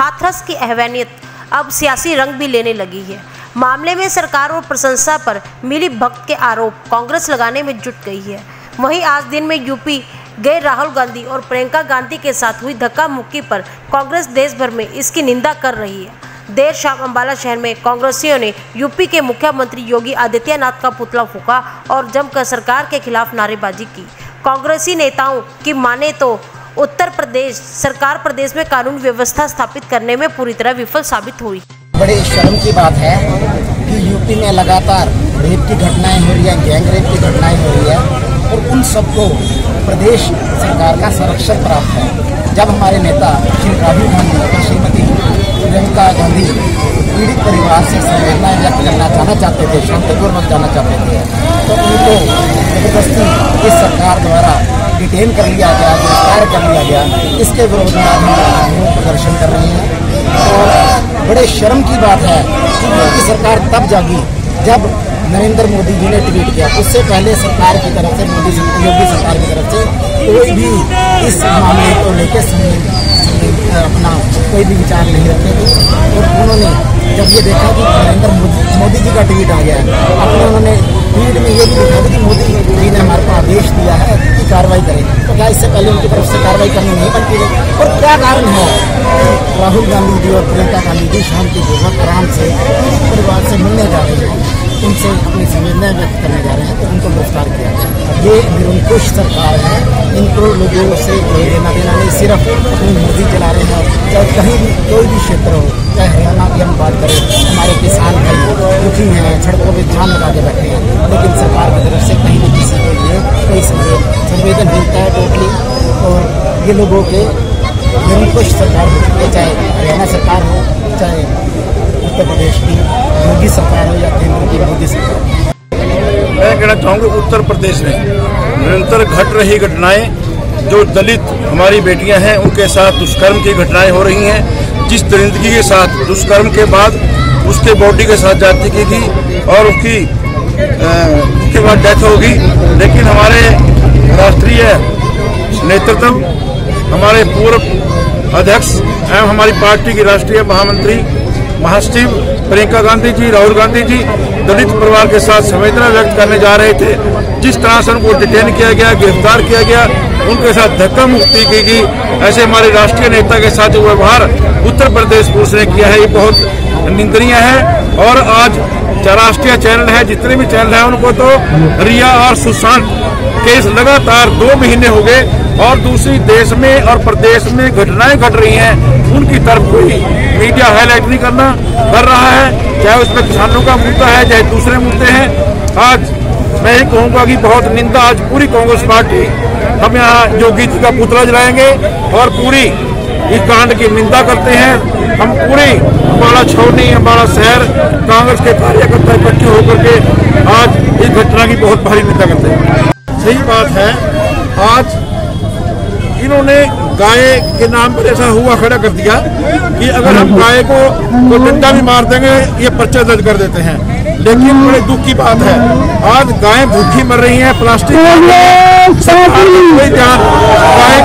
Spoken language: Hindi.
हाथरस की अहवानियत अब सियासी रंग भी लेने लगी है। मामले में सरकार और प्रशंसा पर मिली भक्त के आरोप कांग्रेस लगाने में जुट गई है। वहीं आज दिन में यूपी गए राहुल गांधी और प्रियंका गांधी के साथ हुई धक्का मुक्की पर कांग्रेस देश भर में इसकी निंदा कर रही है। देर शाम अंबाला शहर में कांग्रेसियों ने यूपी के मुख्यमंत्री योगी आदित्यनाथ का पुतला फूका और जमकर सरकार के खिलाफ नारेबाजी की। कांग्रेसी नेताओं की माने तो उत्तर प्रदेश, सरकार प्रदेश में कानून व्यवस्था स्थापित करने में पूरी तरह विफल साबित हुई। बड़े शर्म की बात है कि यूपी में लगातार रेप की घटनाएँ हो रही है, गैंग रेप की घटनाएँ हो रही है और उन सबको प्रदेश सरकार का संरक्षण प्राप्त है। जब हमारे नेता श्री राहुल गांधी और श्रीमती प्रियंका गांधी पीड़ित परिवार से संवेदनाएँ व्यक्त करना चाहना चाहते थे, शांतिपूर्वक जाना चाहते थे तो उनको ज़बरदस्ती इस सरकार द्वारा डिटेन कर लिया गया गिरफ़्तार कर लिया गया। इसके विरोध में आज हम प्रदर्शन कर रहे हैं। और बड़े शर्म की बात है कि मोदी सरकार तब जागी जब नरेंद्र मोदी जी ने ट्वीट किया। उससे पहले सरकार की तरफ़ से, मोदी योगी सरकार की तरफ़ से कोई भी इस मामले को लेकर अपना कोई भी विचार नहीं रखते थे। और उन्होंने, जब ये देखा कि नरेंद्र मोदी जी का ट्वीट आ गया, अपने उन्होंने ट्वीट में ये भी था कि मोदी जी ने हमारे को आदेश दिया है कि कार्रवाई करें। तो क्या इससे पहले उनकी तरफ़ से कार्रवाई करनी नहीं बनती है? और क्या कारण है? राहुल गांधी जी और प्रियंका गांधी जी शांतिपूर्वक आराम से परिवार से मिलने जा रहे हैं। उनसे अपनी संवेदनाएँ व्यक्त करने जा रहे हैं तो उनको गिरफ़्तार किया ये निरंकुश सरकार है। इनको लोगों से कोई लेना देना नहीं, सिर्फ़ अपनी मर्ज़ी चला रहे हैं। चाहे कहीं भी, कोई भी क्षेत्र हो, चाहे हरियाणा की हम बात करें, हमारे किसान भाई, दुखी हैं, सड़कों पर जान लगा के बैठे हैं, लेकिन सरकार की तरफ़ से कहीं के संवेदन मिलता है टोटली और ये लोगों के निरंकुश सरकार है, चाहे हरियाणा सरकार हो, चाहे उत्तर प्रदेश की योगी सरकार हो या केंद्र की मोदी सरकार मैं कहना चाहूँगा उत्तर प्रदेश में निरंतर घट रही घटनाएँ, जो दलित हमारी बेटियाँ हैं, उनके साथ दुष्कर्म की घटनाएँ हो रही हैं। जिस दरिंदगी के साथ, दुष्कर्म के बाद उसके बॉडी के साथ जाति की थी और उसकी उसके बाद डेथ होगी लेकिन हमारे राष्ट्रीय नेतृत्व हमारे पूर्व अध्यक्ष एवं हमारी पार्टी की राष्ट्रीय महामंत्री महासचिव प्रियंका गांधी जी, राहुल गांधी जी दलित परिवार के साथ संवेदना व्यक्त करने जा रहे थे। जिस तरह से उनको डिटेन किया गया, गिरफ़्तार किया गया, उनके साथ धक्का मुक्ति की गई, ऐसे हमारे राष्ट्रीय नेता के साथ जो व्यवहार उत्तर प्रदेश पुलिस ने किया है, ये बहुत निंदनीय है। और आज राष्ट्रीय चैनल है, जितने भी चैनल है उनको तो रिया और सुशांत केस लगातार दो महीने हो गए और दूसरी देश में और प्रदेश में घटनाएँ घट रही हैं, उनकी तरफ़ कोई मीडिया हाईलाइट नहीं करना कर रहा है। चाहे उसमें किसानों का मुद्दा है, चाहे दूसरे मुद्दे हैं। आज मैं ये कहूँगा कि बहुत निंदा आज पूरी कांग्रेस पार्टी, हम यहाँ योगी जी का पुतला जलाएँगे और पूरी इस कांड की निंदा करते हैं। हम पूरी अम्बाड़ा छौनी अम्बाड़ा शहर, कांग्रेस के कार्यकर्ता इकट्ठे होकर के आज इस घटना की बहुत भारी निंदा करते हैं। सही बात है, आज इन्होंने गाय के नाम पर ऐसा हुआ खड़ा कर दिया कि अगर हम गाय को तो डंडा भी मार देंगे ये पर्चा दर्ज कर देते हैं। लेकिन बड़े दुख की बात है। आज गायें भूखी मर रही हैं प्लास्टिक कोई ध्यान गाय